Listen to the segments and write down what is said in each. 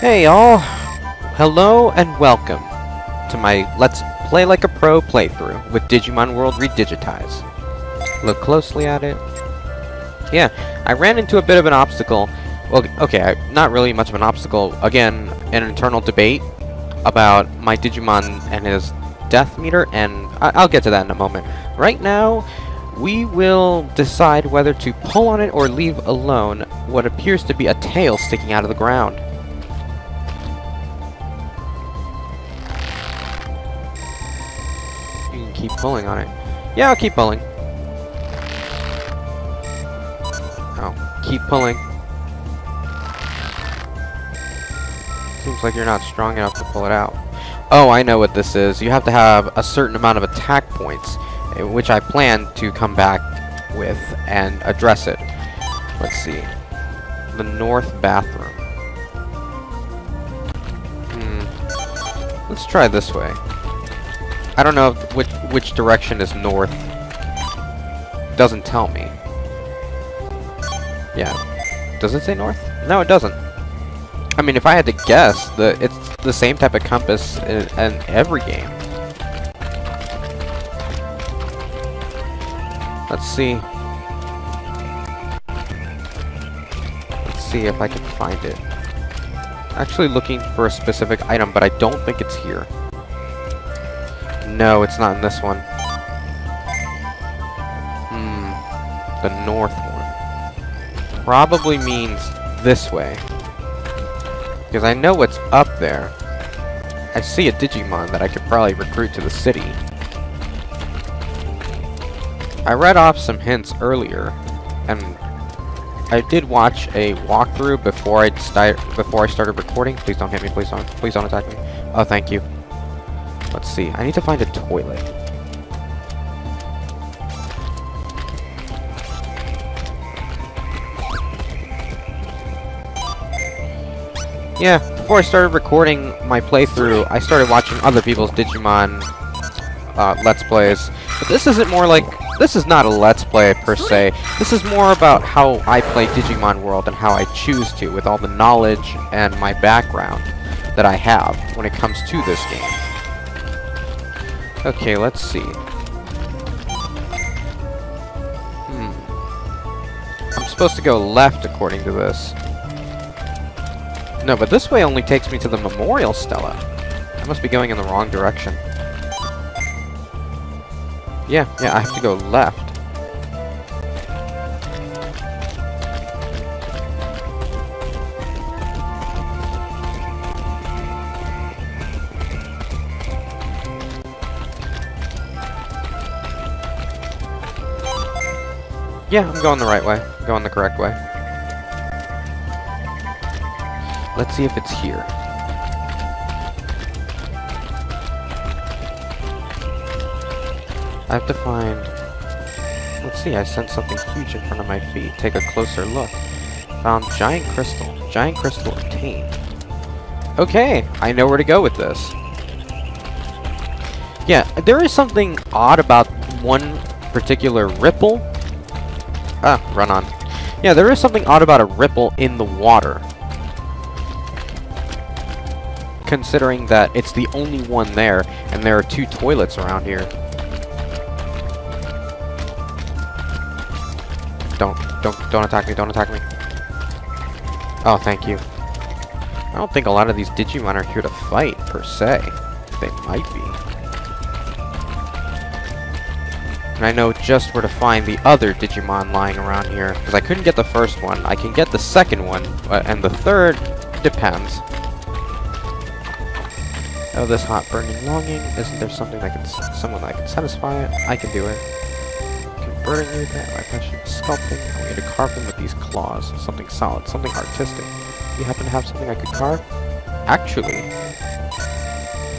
Hey y'all! Hello and welcome to my Let's Play Like a Pro playthrough with Digimon World Redigitize. Look closely at it. Yeah, I ran into a bit of an obstacle. Well, okay, not really much of an obstacle. Again, an internal debate about my Digimon and his death meter, and I'll get to that in a moment. Right now, we will decide whether to pull on it or leave alone what appears to be a tail sticking out of the ground. Pulling on it. Yeah, I'll keep pulling. Oh, keep pulling. Seems like you're not strong enough to pull it out. Oh, I know what this is. You have to have a certain amount of attack points, eh, which I plan to come back with and address it. Let's see. The north bathroom. Hmm. Let's try this way. I don't know which which direction is north. Doesn't tell me. Yeah. Does it say north? No, it doesn't. I mean, if I had to guess, the it's the same type of compass in, in every game. Let's see. Let's see if I can find it. Actually looking for a specific item, but I don't think it's here. No, it's not in this one. Hmm. The north one. Probably means this way. Because I know what's up there. I see a Digimon that I could probably recruit to the city. I read off some hints earlier, and I did watch a walkthrough before I before I started recording. Please don't hit me. Please don't. Please don't attack me. Oh, thank you. Let's see. I need to find a toilet. Yeah, before I started recording my playthrough, I started watching other people's Digimon uh, Let's Plays. But this isn't more like... This is not a Let's Play per se. This is more about how I play Digimon World and how I choose to, with all the knowledge and my background that I have when it comes to this game. Okay, let's see. Hmm. I'm supposed to go left according to this. No, but this way only takes me to the Memorial Stella. I must be going in the wrong direction. Yeah, yeah, I have to go left. Yeah, I'm going the right way. Going the correct way. Let's see if it's here. I have to find... Let's see, I sent something huge in front of my feet. Take a closer look. Found giant crystal. Giant crystal obtained. Okay, I know where to go with this. Yeah, there is something odd about one particular ripple. Ah, run on. Yeah, there is something odd about a ripple in the water. Considering that it's the only one there, and there are two toilets around here. Don't, don't, don't attack me, don't attack me. Oh, thank you. I don't think a lot of these Digimon are here to fight, per se. They might be. And I know just where to find the other Digimon lying around here, because I couldn't get the first one. I can get the second one, uh, and the third depends. Oh, this hot burning longing. Isn't there something that can, someone that can satisfy it? I can do it. Converting you that my passion is sculpting. I want you to carve them with these claws. Something solid, something artistic. You happen to have something I could carve? Actually,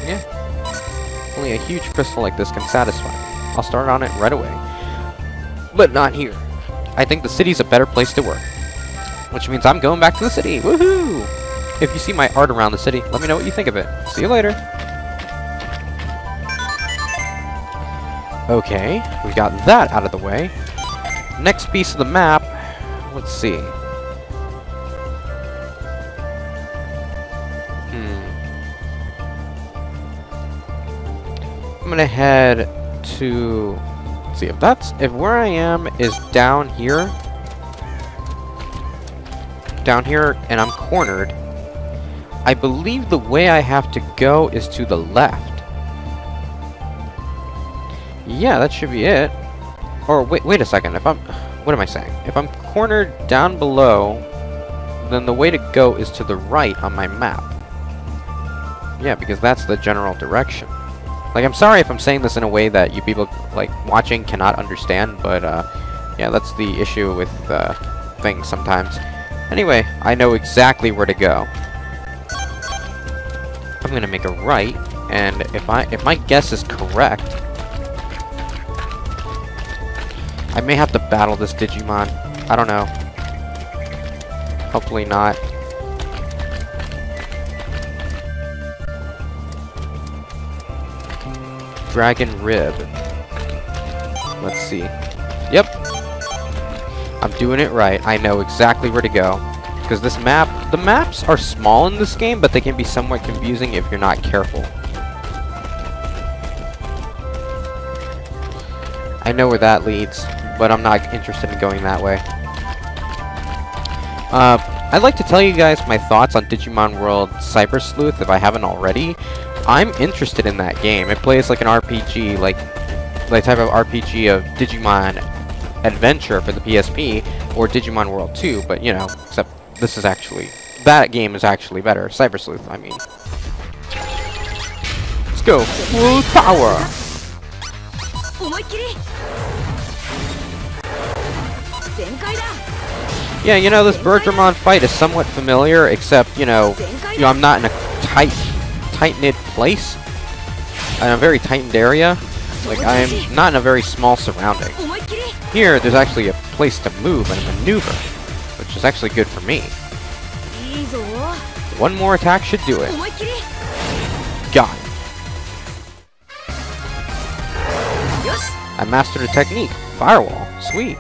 yeah. Only a huge crystal like this can satisfy. I'll start on it right away. But not here. I think the city's a better place to work. Which means I'm going back to the city. Woohoo! If you see my art around the city, let me know what you think of it. See you later. Okay, we got that out of the way. Next piece of the map, let's see. Hmm. I'm gonna head to... See, if that's... If where I am is down here... Down here, and I'm cornered... I believe the way I have to go is to the left. Yeah, that should be it. Or, wait, wait a second, if I'm... What am I saying? If I'm cornered down below, then the way to go is to the right on my map. Yeah, because that's the general direction. Like, I'm sorry if I'm saying this in a way that you people, like, watching cannot understand, but, uh, yeah, that's the issue with, uh, things sometimes. Anyway, I know exactly where to go. I'm gonna make a right, and if I, if my guess is correct, I may have to battle this Digimon. I don't know. Hopefully not. Dragon Rib. Let's see. Yep. I'm doing it right. I know exactly where to go. Because this map... The maps are small in this game, but they can be somewhat confusing if you're not careful. I know where that leads, but I'm not interested in going that way. Uh, I'd like to tell you guys my thoughts on Digimon World Cyber Sleuth if I haven't already. I'm interested in that game. It plays like an RPG, like the type of RPG of Digimon Adventure for the PSP, or Digimon World 2, but you know, except this is actually, that game is actually better. Cyber Sleuth, I mean. Let's go. Full power! Yeah, you know, this Birdramon fight is somewhat familiar, except, you know, you know, I'm not in a tight, tight-knit place. In a very tightened area. Like, I'm not in a very small surrounding. Here, there's actually a place to move and maneuver, which is actually good for me. One more attack should do it. Got it. I mastered a technique. Firewall. Sweet.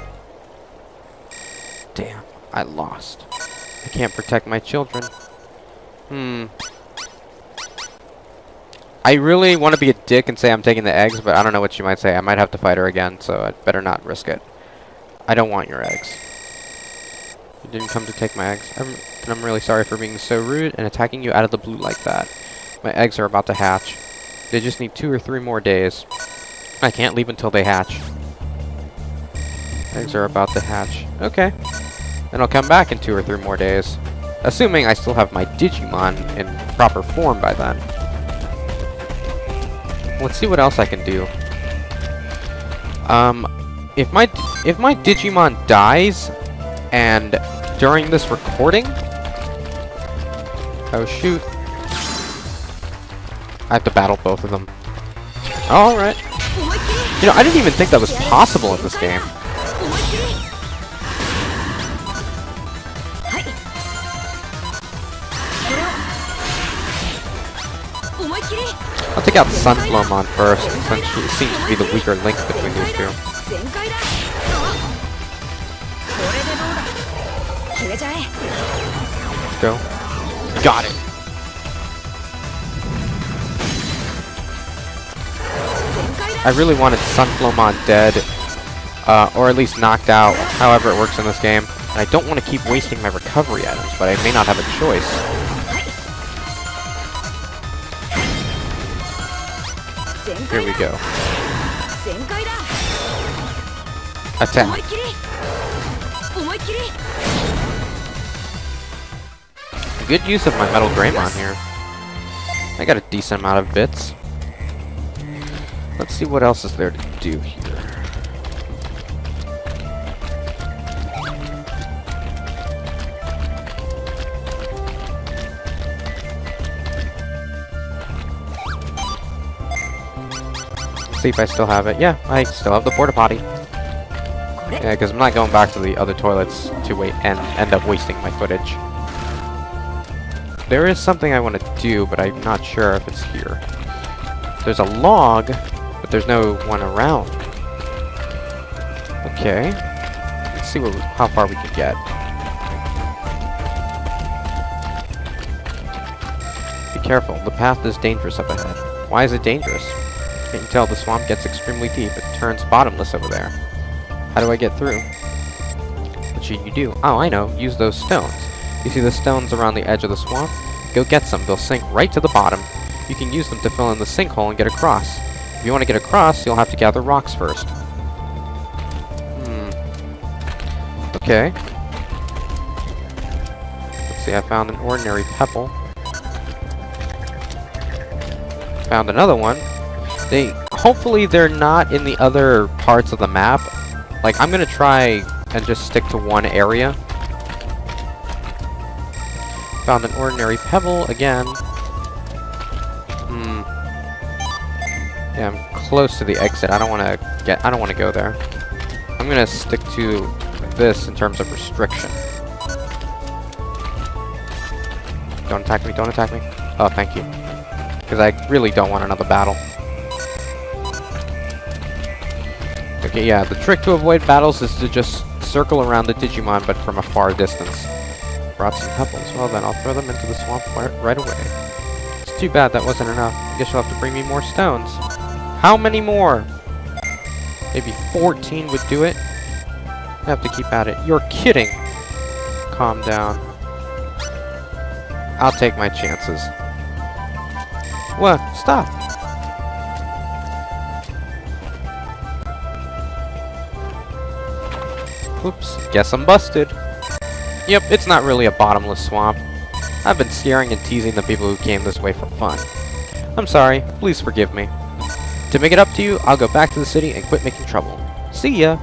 Damn. I lost. I can't protect my children. Hmm. I really want to be a dick and say I'm taking the eggs, but I don't know what she might say. I might have to fight her again, so I'd better not risk it. I don't want your eggs. You didn't come to take my eggs. I'm, and I'm really sorry for being so rude and attacking you out of the blue like that. My eggs are about to hatch. They just need two or three more days. I can't leave until they hatch. Eggs are about to hatch. Okay. Then I'll come back in two or three more days. Assuming I still have my Digimon in proper form by then. Let's see what else I can do. Um, if my if my Digimon dies, and during this recording, oh shoot, I have to battle both of them. All right. You know, I didn't even think that was possible in this game. Take out Sunflowmon first, since she seems to be the weaker link between these two. Let's go. Got it! I really wanted Sunflowmon dead, uh, or at least knocked out, however it works in this game. And I don't want to keep wasting my recovery items, but I may not have a choice. Here we go. Attack. Good use of my Metal Greymon here. I got a decent amount of bits. Let's see what else is there to do here. See if I still have it. Yeah, I still have the porta potty. Yeah, because I'm not going back to the other toilets to wait and end up wasting my footage. There is something I want to do, but I'm not sure if it's here. There's a log, but there's no one around. Okay. Let's see what, how far we can get. Be careful, the path is dangerous up ahead. Why is it dangerous? You tell the swamp gets extremely deep? It turns bottomless over there. How do I get through? What should you do? Oh, I know. Use those stones. You see the stones around the edge of the swamp? Go get some. They'll sink right to the bottom. You can use them to fill in the sinkhole and get across. If you want to get across, you'll have to gather rocks first. Hmm. Okay. Let's see, I found an ordinary pebble. Found another one. They, hopefully they're not in the other parts of the map. Like, I'm gonna try and just stick to one area. Found an ordinary pebble again. Hmm. Yeah, I'm close to the exit. I don't want to get. I don't want to go there. I'm gonna stick to this in terms of restriction. Don't attack me. Don't attack me. Oh, thank you. Because I really don't want another battle. Okay, yeah, the trick to avoid battles is to just circle around the Digimon, but from a far distance. Brought some pebbles. Well then, I'll throw them into the swamp right away. It's too bad that wasn't enough. I guess you'll have to bring me more stones. How many more? Maybe 14 would do it? I have to keep at it. You're kidding! Calm down. I'll take my chances. What? Stop! Oops, guess I'm busted. Yep, it's not really a bottomless swamp. I've been scaring and teasing the people who came this way for fun. I'm sorry, please forgive me. To make it up to you, I'll go back to the city and quit making trouble. See ya!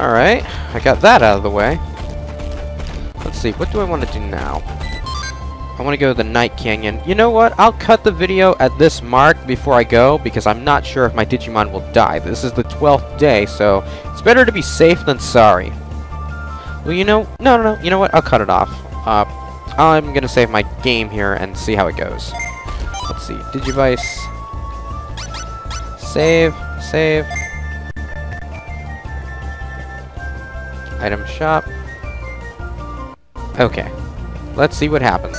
Alright, I got that out of the way. Let's see, what do I want to do now? I want to go to the Night Canyon. You know what? I'll cut the video at this mark before I go, because I'm not sure if my Digimon will die. This is the 12th day, so it's better to be safe than sorry. Well, you know... No, no, no. You know what? I'll cut it off. Uh, I'm going to save my game here and see how it goes. Let's see. Digivice. Save. Save. Item shop. Okay. Let's see what happens.